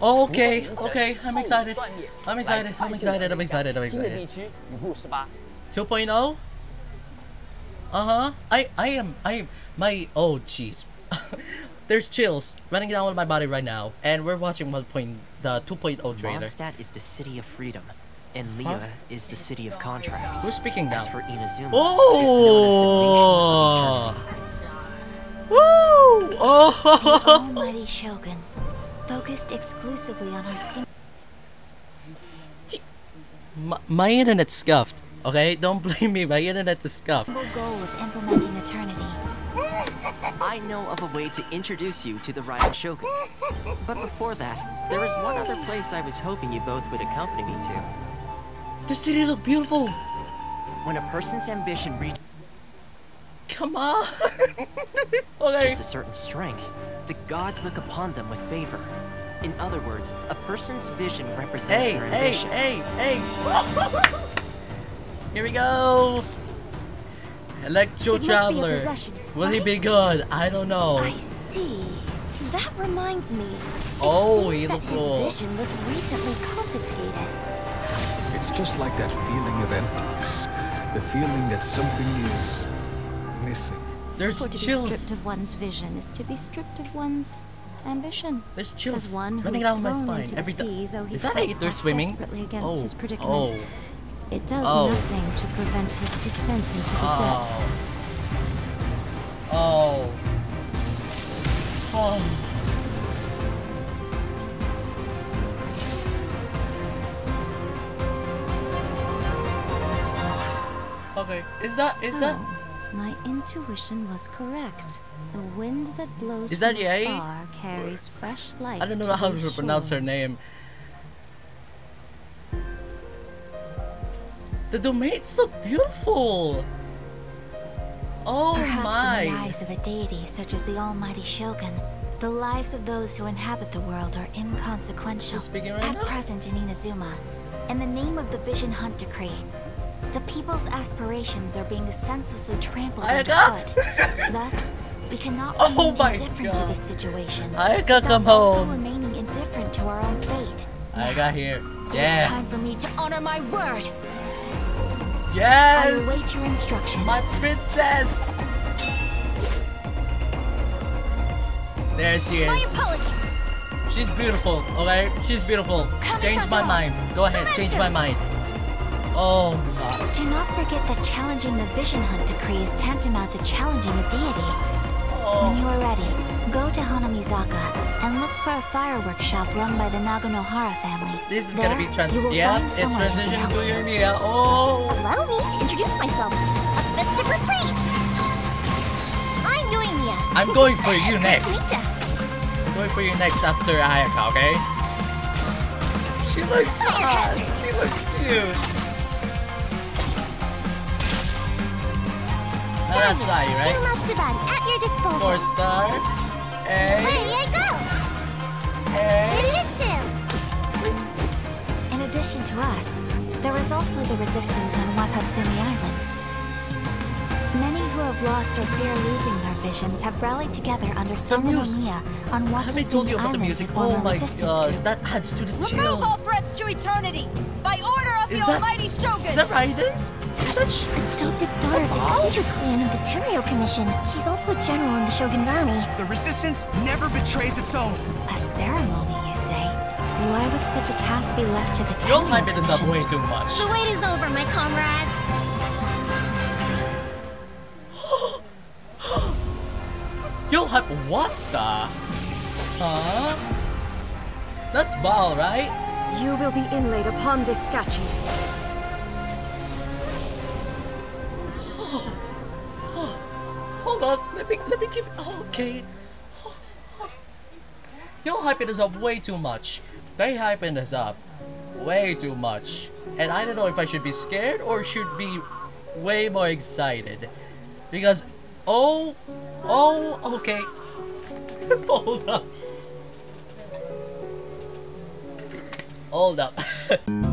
Oh, okay, okay, I'm excited. I'm excited. I'm excited. I'm excited. I'm excited. 2.0? Uh-huh. I I am I am my oh jeez. There's chills running down my body right now and we're watching 1. Point, the 2.0 trailer. Mondstadt is the city of freedom and Liyue huh? is the city of contracts. Who's speaking now? As for Inazuma, oh! it's known as the nation of eternity. Oh! Woo! Oh! the almighty shogun focused exclusively on our single my, my internet scuffed. Okay, don't blame me. My internet is scuffed. goal of implementing eternity. I know of a way to introduce you to the Raiden Shogun. But before that, there is one other place I was hoping you both would accompany me to. The city looked beautiful. When a person's ambition reaches Come on. okay. a certain strength, the gods look upon them with favor. In other words, a person's vision represents Hey, their hey, ambition. hey, hey. Here we go. Electro It must be a Traveler. possession, Will he be good? I don't know. I see. That reminds me. It Oh, seems he that look his vision was recently confiscated. It's just like that feeling of emptiness. The feeling that something is missing. There's For to be stripped of one's vision is to be stripped of one's ambition. There's As chills one who running is down my spine the every sea, time. though he Is that fights eight? They're swimming. desperately against oh, his predicament. oh, It does Oh. nothing to prevent his descent into the ah. depths. oh, oh, oh. Okay, is that is so, that my intuition was correct. The wind that blows Is that from Yae? afar carries fresh life. I don't know how to pronounce her name. The domains look beautiful. Oh Perhaps my! in the eyes of a deity such as the Almighty Shogun, the lives of those who inhabit the world are inconsequential. Speaking right At now? present in Inazuma, in the name of the Vision Hunt Decree, the people's aspirations are being senselessly trampled underfoot. Thus, we cannot Oh remain indifferent God. to this situation. Ayaka, without come also home. remaining indifferent to our own fate. I got here. It is time for me to honor my word. Yes. I await your instruction. My princess. There she is. My apologies. She's beautiful. Okay, she's beautiful. Change my mind. Go ahead. Change my mind. Oh God. Do not forget that challenging the Vision Hunt decree is tantamount to challenging a deity. When Oh. you are ready, go to Hanamizaka and look for a fireworks shop run by the Naganohara family. This is There, gonna be trans. Yeah, it's someone who can transitioning to you. your. Oh. Allow me to introduce myself. A festive reprise. I'm Yoimiya. I'm going for you next. to meet ya. I'm going for you next after Ayaka. Okay. She looks hot. She looks cute. Now that's Sai, right? At your disposal. Four star. Hey. Ready I go. Hey. In addition to us, there is also the resistance on Watatsumi Island. Many who have lost or fear losing their visions have rallied together under Summon music. Omiya on I haven't told Watatsumi you about the Island music. Oh my resistance gosh, that adds to the Remove all threats to eternity by order of Is the that- Almighty Shogun. Is that Raiden? Is that Adopted daughter of the Hydra clan of the Tenryou Commission. She's also a general in the Shogun's army. The resistance never betrays its own. A ceremony, you say? Why would such a task be left to the You're Tenryou hyping this up way too much. The wait is over, my comrades. You'll hype what the? Huh? That's Baal, right? You will be inlaid upon this statue. Hold on, let me let me give. Oh, okay. You're hyping this up way too much. They hyping this up way too much, and I don't know if I should be scared or should be way more excited, because oh, oh, okay. Hold up. Hold up.